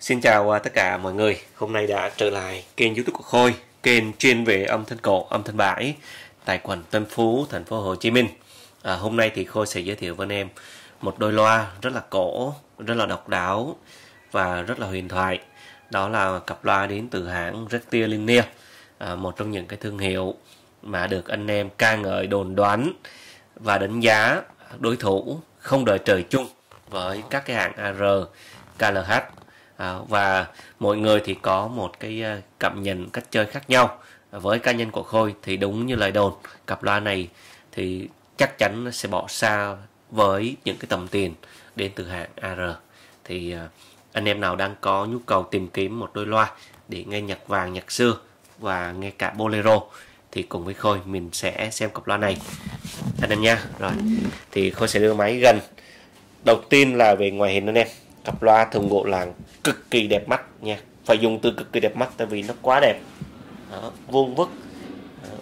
Xin chào à, tất cả mọi người. Hôm nay đã trở lại kênh YouTube của Khôi, kênh chuyên về âm thanh cổ, âm thanh bãi tại quận Tân Phú, thành phố Hồ Chí Minh. À, hôm nay thì Khôi sẽ giới thiệu với anh em một đôi loa rất là cổ, rất là độc đáo và rất là huyền thoại. Đó là cặp loa đến từ hãng Rectia Linear, à, một trong những cái thương hiệu mà được anh em ca ngợi đồn đoán và đánh giá đối thủ không đợi trời chung với các cái hãng AR, KLH à, và mọi người thì có một cái à, cảm nhận cách chơi khác nhau. Với cá nhân của Khôi thì đúng như lời đồn cặp loa này thì chắc chắn sẽ bỏ xa với những cái tầm tiền đến từ hãng AR thì ờ, anh em nào đang có nhu cầu tìm kiếm một đôi loa để nghe nhạc vàng nhạc xưa và nghe cả bolero thì cùng với Khôi mình sẽ xem cặp loa này. Anh em nha. Rồi thì Khôi sẽ đưa máy gần. Đầu tiên là về ngoại hình anh em cặp loa thùng gỗ làng cực kỳ đẹp mắt nha. Phải dùng từ cực kỳ đẹp mắt tại vì nó quá đẹp. Đó, vuông vức.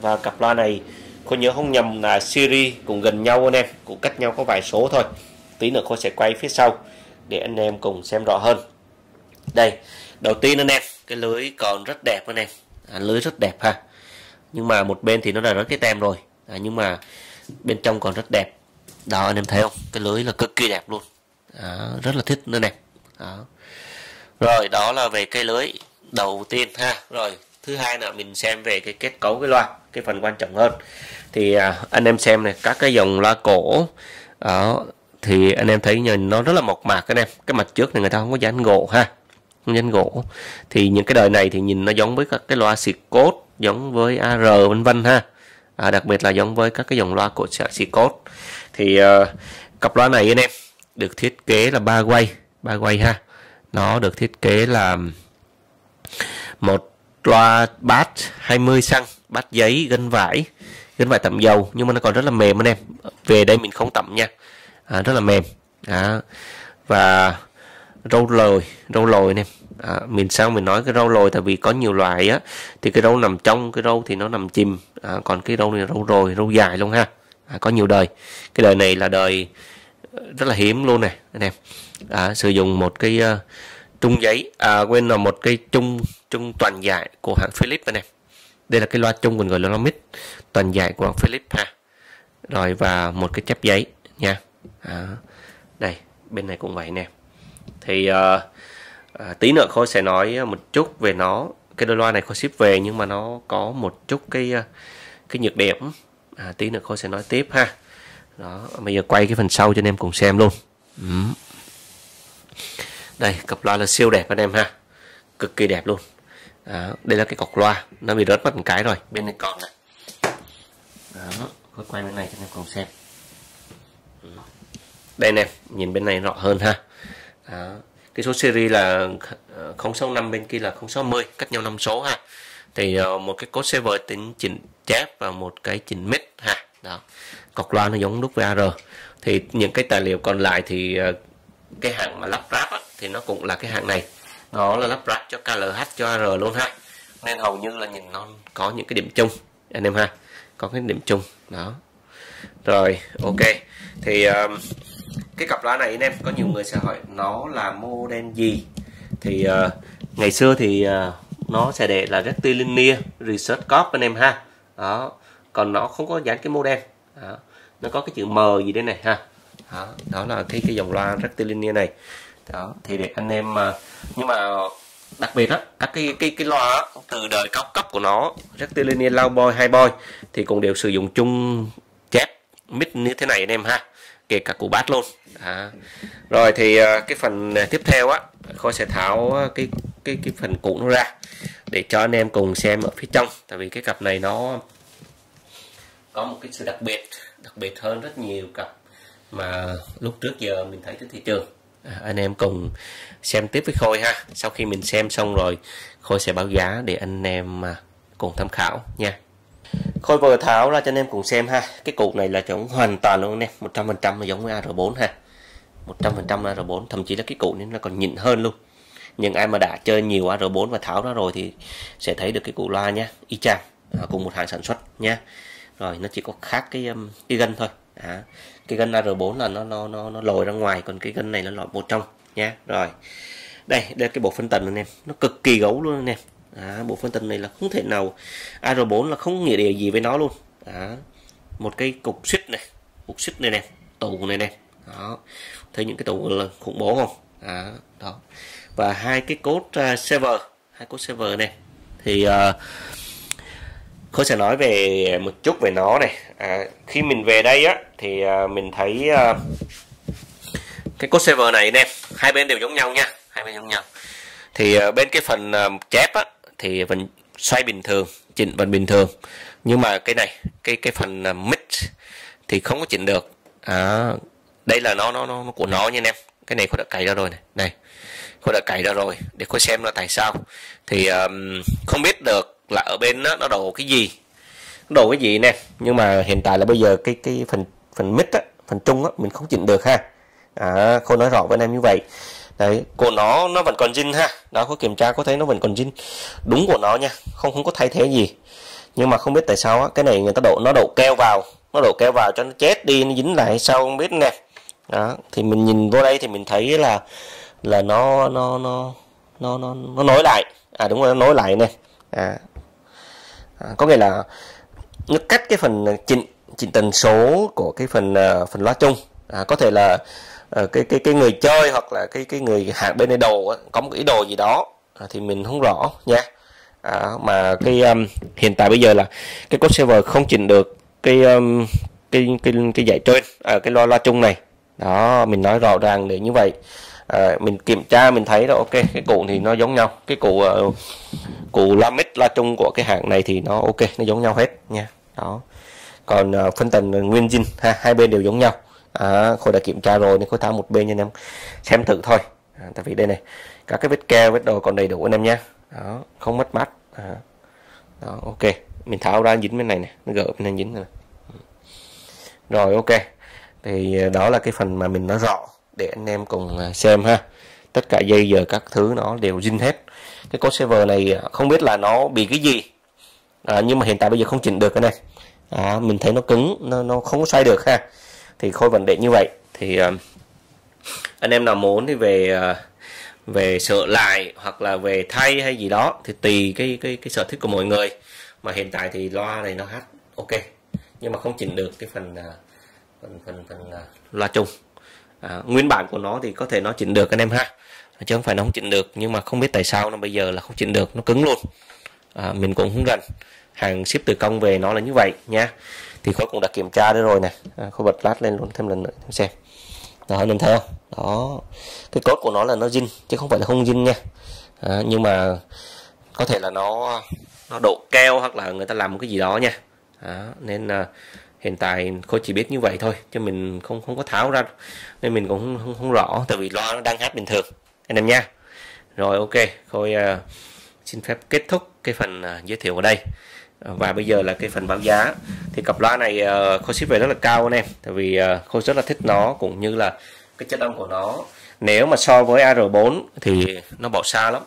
Và cặp loa này Khôi nhớ không nhầm là series cũng gần nhau anh em cũng cách nhau có vài số thôi. Tí nữa Khôi sẽ quay phía sau để anh em cùng xem rõ hơn. Đây đầu tiên anh em cái lưới còn rất đẹp anh em. À, lưới rất đẹp ha. Nhưng mà một bên thì nó là rất cái tem rồi. À, nhưng mà bên trong còn rất đẹp. Đó anh em thấy không? Cái lưới là cực kỳ đẹp luôn đó, rất là thích nữa nè đó. rồi đó là về cây lưới đầu tiên ha. Rồi thứ hai là mình xem về cái kết cấu cái loa cái phần quan trọng hơn. Thì à, anh em xem này các cái dòng loa cổ đó thì anh em thấy nhìn nó rất là mộc mạc anh em. Cái mặt trước này người ta không có dán gỗ ha không dán gỗ. Thì những cái đời này thì nhìn nó giống với các cái loa xịt cốt giống với AR vân vân ha. À, đặc biệt là giống với các cái dòng loa của xịt cốt. Thì uh, cặp loa này anh em được thiết kế là ba quay ba quay ha. Nó được thiết kế là một loa bát 20 xăng bát giấy gân vải gân vải tẩm dầu. Nhưng mà nó còn rất là mềm anh em. Về đây mình không tẩm nha. À, rất là mềm. À, và râu lồi râu lồi anh em. À, mình sao mình nói cái râu lồi? Tại vì có nhiều loại á thì cái râu nằm trong cái râu thì nó nằm chìm. À, còn cái râu này là râu rồi râu dài luôn ha. À, có nhiều đời. Cái đời này là đời rất là hiếm luôn này anh em. À, sử dụng một cái uh, trung giấy à quên là một cái trung trung toàn giải của hãng Philips anh em. Đây là cái loa trung mình gọi là loa mic toàn giải của hãng Philips ha. Rồi và một cái chép giấy nha. À, đây bên này cũng vậy nè. Thì uh, à, tí nữa khôi sẽ nói một chút về nó. Cái đôi loa này khôi ship về nhưng mà nó có một chút cái ờ, cái nhược điểm. À, tí nữa khôi sẽ nói tiếp ha đó bây giờ quay cái phần sau cho anh em cùng xem luôn. Ừ. đây cặp loa là siêu đẹp anh em ha. Cực kỳ đẹp luôn. Đó, đây là cái cọc loa. Nó bị rớt mất một cái rồi. Bên này còn này. Đó khôi quay bên này cho anh em cùng xem. Ừ. đây nè nhìn bên này rõ hơn ha. Đó. cái số series là ờ, 065 bên kia là 060 cách nhau 5 số ha. Thì ờ, một cái code server tính chỉnh chép và một cái chỉnh mic ha. Đó cọc loa nó giống nút VAR thì những cái tài liệu còn lại thì ờ, cái hàng mà lắp ráp á, thì nó cũng là cái hàng này. Nó là lắp ráp cho KLH cho AR luôn ha. Nên hầu như là nhìn nó có những cái điểm chung anh em ha. Có cái điểm chung đó. Rồi ok. Thì um, cái cặp loa này anh em có nhiều người sẽ hỏi nó là model gì? Thì uh, ngày xưa thì uh, nó sẽ để là rectilinear research corp anh em ha. Đó. Còn nó không có dán cái model đó. nó có cái chữ m gì đây này ha. Đó, đó là cái cái dòng loa rectilinear này. Đó thì để anh em mà nhưng mà đặc biệt á các cái cái cái loa từ đời cao cấp của nó rectilinear loud boy hai boy thì cũng đều sử dụng chung chép mic như thế này anh em ha. Kể cả cụ bát luôn. À. rồi thì à, cái phần tiếp theo á khôi sẽ tháo à, cái cái cái phần cũ nó ra để cho anh em cùng xem ở phía trong. Tại vì cái cặp này nó có một cái sự đặc biệt đặc biệt hơn rất nhiều cặp mà lúc trước giờ mình thấy trên thị trường. À, anh em cùng xem tiếp với Khôi ha. Sau khi mình xem xong rồi Khôi sẽ báo giá để anh em cùng tham khảo nha. Khôi vừa tháo ra cho anh em cùng xem ha. Cái cục này là giống hoàn toàn luôn nè 100% là giống với AR4 ha. 100% AR4 thậm chí là cái cụ này nó còn nhịn hơn luôn. Nhưng ai mà đã chơi nhiều AR4 và tháo ra rồi thì sẽ thấy được cái cụ loa nhé y chang à, cùng một hàng sản xuất nhé rồi nó chỉ có khác cái um, cái gân thôi. À, cái gân AR4 là nó nó nó nó lồi ra ngoài còn cái gân này nó lọt vào trong nhé rồi đây đây cái bộ phân tần anh em. Nó cực kỳ gấu luôn anh em. À, bộ phân tần này là không thể nào AR4 là không nghĩa địa gì với nó luôn. À, một cái cục xích này cục xích này nè tủ này nè. Đó. Thấy những cái tủ là khủng bố không? À, đó. Và hai cái cốt uh, server hai cốt server này. Thì uh, Khôi sẽ nói về một chút về nó này. À, khi mình về đây á thì à, mình thấy à, cái code server này em hai bên đều giống nhau nha hai bên giống nhau. Thì à, bên cái phần à, chép á thì vẫn xoay bình thường chỉnh vẫn bình thường. Nhưng mà cái này cái cái phần à, mix thì không có chỉnh được. À, đây là nó nó nó của nó nha anh em. Cái này khôi đã cày ra rồi này. Này khôi đã cày ra rồi để khôi xem là tại sao. Thì um, không biết được là ở bên đó, nó đổ cái gì? Đổ cái gì nè? Nhưng mà hiện tại là bây giờ cái cái phần phần mid á phần trung á mình không chỉnh được ha. À, khôi nói rõ với anh em như vậy. Đấy của nó nó vẫn còn zin ha. Đó có kiểm tra có thấy nó vẫn còn zin. Đúng của nó nha không không có thay thế gì. Nhưng mà không biết tại sao á cái này người ta đổ nó đổ keo vào. Nó đổ keo vào cho nó chết đi nó dính lại sao không biết nè. Đó thì mình nhìn vô đây thì mình thấy là là nó nó nó nó nó nó nối lại. À đúng rồi nó nối lại nè. À, à có nghĩa là nó cắt cái phần à, chỉnh chỉnh tần số của cái phần uh, phần loa chung. À, có thể là uh, cái cái cái người chơi hoặc là cái cái người hạng bên này đồ có một ý đồ gì đó à, thì mình không rõ nha. À, mà cái um, hiện tại bây giờ là cái code server không chỉnh được cái um, cái cái cái dạy trên à, cái loa loa chung này. Đó mình nói rõ ràng để như vậy à, mình kiểm tra mình thấy là ok cái cụ thì nó giống nhau. Cái cụ uh, cụ la mít la chung của cái hãng này thì nó ok nó giống nhau hết nha. Đó. Còn uh, phân tần nguyên zin ha hai bên đều giống nhau. À, khôi đã kiểm tra rồi nên khôi tháo một bên cho anh em xem thử thôi. À, tại vì đây này các cái vết keo vết đồ còn đầy đủ anh em nhé đó không mất mát. À. đó ok. Mình tháo ra dính bên này nè nó gỡ bên này dính này. Ừ. Rồi ok. Thì đó là cái phần mà mình nói rõ để anh em cùng à, xem ha. Tất cả dây giờ các thứ nó đều zin hết. Cái code server này à, không biết là nó bị cái gì. À, nhưng mà hiện tại bây giờ không chỉnh được cái này. À, mình thấy nó cứng nó, nó không có xoay được ha. Thì khôi vẫn để như vậy. Thì uh, anh em nào muốn thì về uh, về sửa lại hoặc là về thay hay gì đó thì tùy cái cái cái sở thích của mọi người. Mà hiện tại thì loa này nó hát ok. Nhưng mà không chỉnh được cái phần uh, phần phần phần uh, loa chung à, nguyên bản của nó thì có thể nó chỉnh được anh em ha. Chứ không phải nó không chỉnh được nhưng mà không biết tại sao nó bây giờ là không chỉnh được nó cứng luôn. À, mình cũng không rành. Hàng ship từ công về nó là như vậy nha. Thì khối cũng đã kiểm tra đấy rồi nè. À, khối bật lát lên luôn thêm lần nữa xem. Đó mình thấy không? Đó. Cái cốt của nó là nó zin chứ không phải là không zin nha. À, nhưng mà có thể là nó nó độ keo hoặc là người ta làm một cái gì đó nha. Đó, nên là hiện tại khôi chỉ biết như vậy thôi chứ mình không không có tháo ra. Nên mình cũng không, không, không rõ tại vì loa nó đang hát bình thường. Anh em nha. Rồi ok khôi uh, xin phép kết thúc cái phần uh, giới thiệu ở đây. Và bây giờ là cái phần báo giá. Thì cặp loa này uh, khôi ship về rất là cao anh em. Tại vì uh, khôi rất là thích nó cũng như là cái chất âm của nó. Nếu mà so với AR4 thì nó bỏ xa lắm.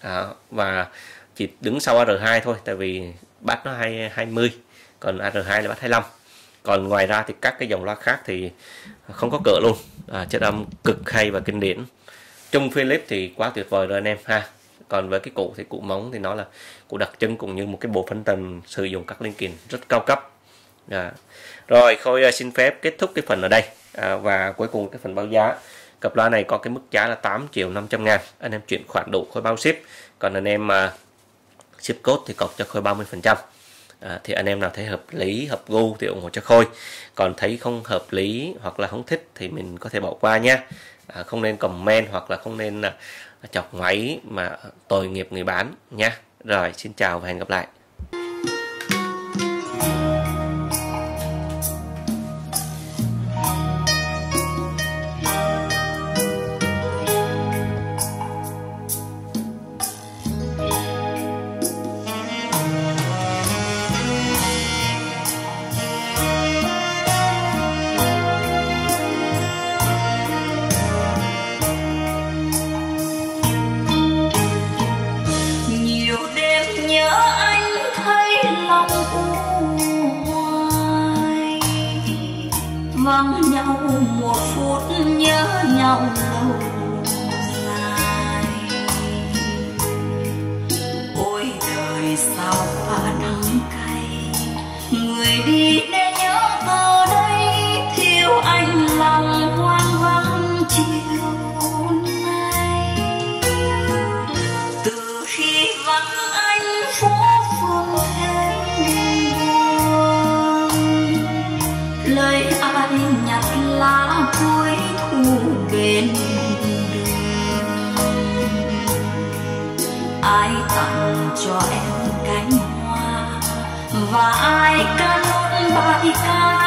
À, và chỉ đứng sau AR2 thôi tại vì bắt nó hai 20 còn AR2 là bắt 25 còn ngoài ra thì các cái dòng loa khác thì không có cỡ luôn. À, chất âm cực hay và kinh điển. Chung Philip thì quá tuyệt vời rồi anh em ha. Còn với cái cụ thì cụ móng thì nó là cụ đặc trưng cũng như một cái bộ phân tần sử dụng các linh kiện rất cao cấp. À. rồi khôi xin phép kết thúc cái phần ở đây. À, và cuối cùng cái phần báo giá. Cặp loa này có cái mức giá là 8 triệu 500 ngàn. Anh em chuyển khoản đủ khối bao ship. Còn anh em mà ship code thì cọc cho khôi 30 phần trăm à, thì anh em nào thấy hợp lý hợp gu thì ủng hộ cho khôi. Còn thấy không hợp lý hoặc là không thích thì mình có thể bỏ qua nha. À, không nên comment hoặc là không nên à, chọc ngoáy mà tội nghiệp người bán nha. Rồi xin chào và hẹn gặp lại. một phút nhớ nhau lâu dài. Ôi đời sao pha đắng cay. Người đi để nhớ tôi đây, thiếu anh lòng hoang vắng chia và ai ca nốt bài ca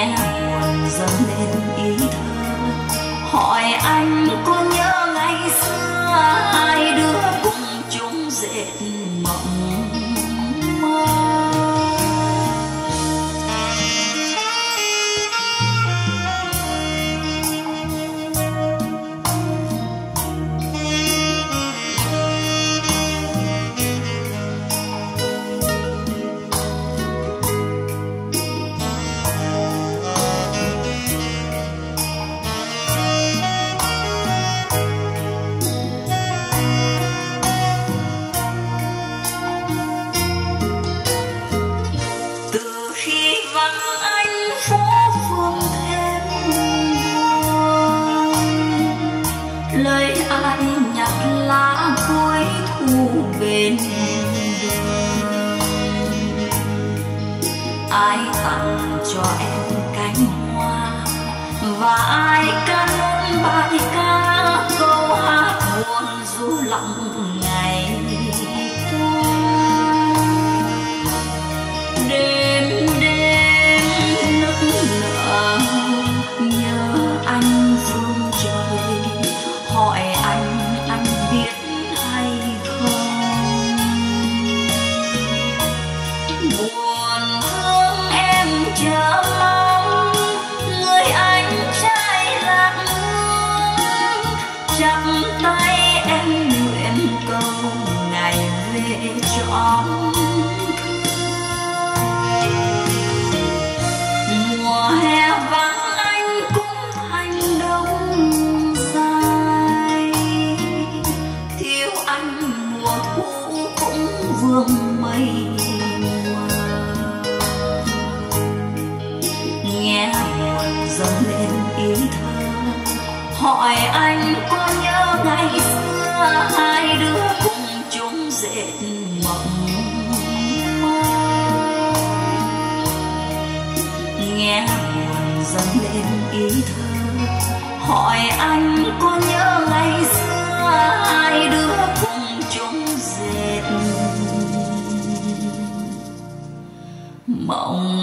nghe buồn dâng lên ý thơ. Hỏi anh có bên. Ai tặng cho em cánh hoa và ai cắn bài ca câu hát buồn du lòng hỏi anh có nhớ ngày xưa hai đứa cùng chung dệt? Mộng